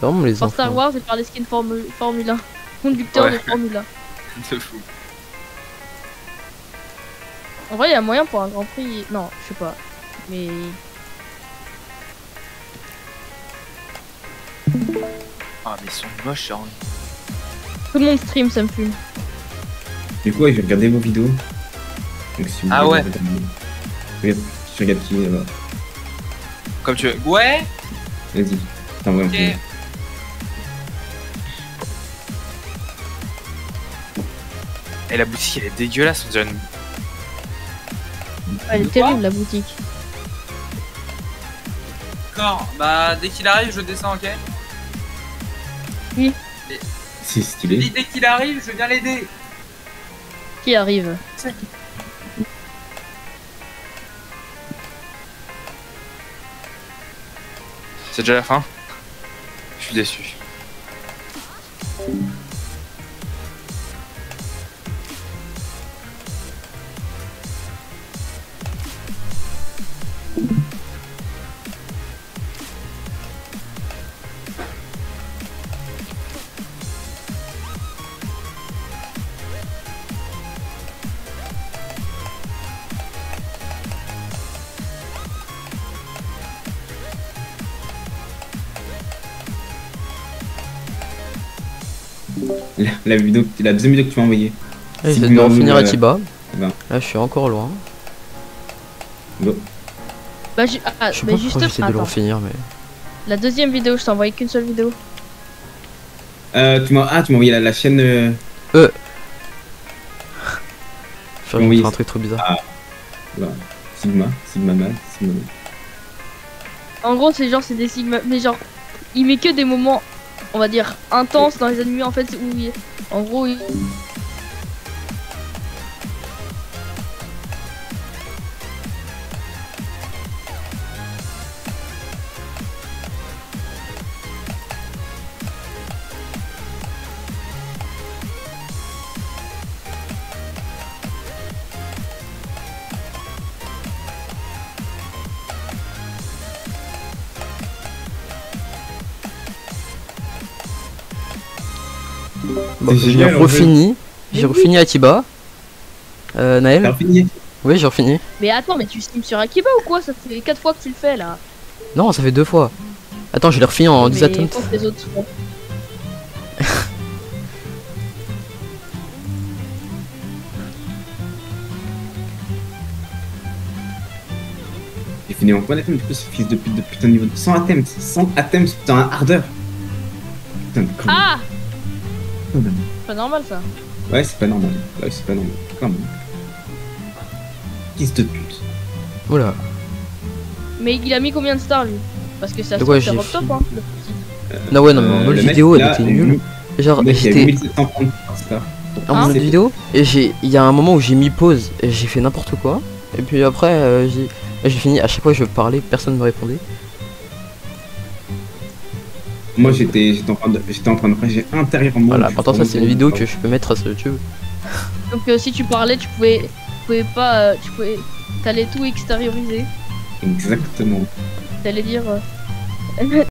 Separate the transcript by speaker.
Speaker 1: C'est vraiment les enfants.
Speaker 2: Star Wars et par les skins Formu- Formule 1. Conducteur
Speaker 3: Ouais.
Speaker 2: de Formule 1.
Speaker 3: De fou.
Speaker 2: En vrai, il y a moyen pour un Grand Prix. Non, je sais pas. Mais.
Speaker 3: Ah, mais ils sont moches, hein.
Speaker 2: Tout le monde stream, ça me fume.
Speaker 4: Du coup, ouais, je vais regarder vos vidéos. Donc, si vous
Speaker 3: Ah
Speaker 4: voulez
Speaker 3: ouais.
Speaker 4: Regarde, je regarde qui là-bas.
Speaker 3: Comme tu veux. Ouais
Speaker 4: Vas-y, t'envoies un
Speaker 3: Et la boutique, elle est dégueulasse, on dirait une...
Speaker 2: Elle est terrible la boutique.
Speaker 3: D'accord, bah dès qu'il arrive, je descends, ok
Speaker 4: C'est stylé.
Speaker 3: dès qu'il arrive, je viens l'aider
Speaker 2: Qui arrive
Speaker 3: C'est déjà la fin? Je suis déçu.
Speaker 4: La, la vidéo, la deuxième vidéo que tu m'as envoyée.
Speaker 1: Je devoir
Speaker 4: me-
Speaker 1: finir
Speaker 4: euh,
Speaker 1: Atiba.
Speaker 4: ben.
Speaker 1: Là, je suis encore loin.
Speaker 2: Bah, ju- ah,
Speaker 1: Je sais
Speaker 2: mais
Speaker 1: pas
Speaker 2: juste.
Speaker 1: pourquoi j'essaie de le
Speaker 2: Attends.
Speaker 1: finir, mais.
Speaker 2: La deuxième vidéo, je t'ai envoyé qu'une seule vidéo.
Speaker 4: Euh, tu m'as, ah, tu m'as envoyé la, la chaîne. euh,
Speaker 1: Je vais
Speaker 4: Oui.
Speaker 1: un truc trop bizarre.
Speaker 4: voilà. Sigma, Sigma Man, Sigma Man.
Speaker 2: En gros, c'est genre, c'est des sigma. Mais genre, il met que des moments, on va dire, intenses dans les animés en fait. Où il- En gros, il-
Speaker 1: Bon, j'ai refini. J'ai refini Atiba. Euh, Naël Oui, j'ai refini.
Speaker 2: Mais attends, mais tu stream sur Akiba ou quoi? Ça fait 4 fois que tu le fais là.
Speaker 1: Non, ça fait deux fois. Attends, je l'ai refini en 10
Speaker 2: mais
Speaker 1: attempts.
Speaker 2: faut que les autres font.
Speaker 4: J'ai fini en point d'atteinte, du coup, ce fils de pute de putain de niveau de 100 attempts. 100 attempts, putain, un hardeur. Putain, de con.
Speaker 2: Ah C'est pas normal ça.
Speaker 4: Ouais, c'est pas normal. Ouais, c'est pas normal. Quand même. Fils de pute.
Speaker 1: Oula.
Speaker 2: Mais il a mis combien de stars lui? Parce que ça se
Speaker 1: quoi
Speaker 2: trouve, top top hein. le petit.
Speaker 1: Non, ouais, non, mais
Speaker 4: Euh,
Speaker 1: en
Speaker 4: le mec,
Speaker 1: vidéo, elle
Speaker 4: a
Speaker 1: était nulle. Genre, j'étais
Speaker 4: 1730 stars.
Speaker 1: en
Speaker 2: Hein
Speaker 1: autre vidéo et j'ai, il y a un moment où j'ai mis pause et j'ai fait n'importe quoi. Et puis après, euh, j'ai, j'ai fini. À chaque fois que je parlais, personne ne me répondait.
Speaker 4: Moi, j'étais j'étais en train de j'étais en train de rager intérieurement.
Speaker 1: Voilà, pourtant ça c'est une vidéo que je peux mettre sur YouTube.
Speaker 2: Donc euh, si tu parlais, tu pouvais, tu pouvais pas, euh, tu pouvais, t'allais tout extérioriser.
Speaker 4: Exactement.
Speaker 2: T'allais dire. euh,